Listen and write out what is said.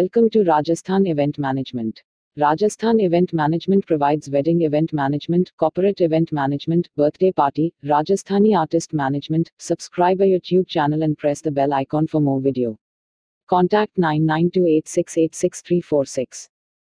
Welcome to Rajasthan Event Management. Rajasthan Event Management provides wedding event management, corporate event management, birthday party, Rajasthani artist management. Subscribe our YouTube channel and press the bell icon for more video. Contact 9928686346.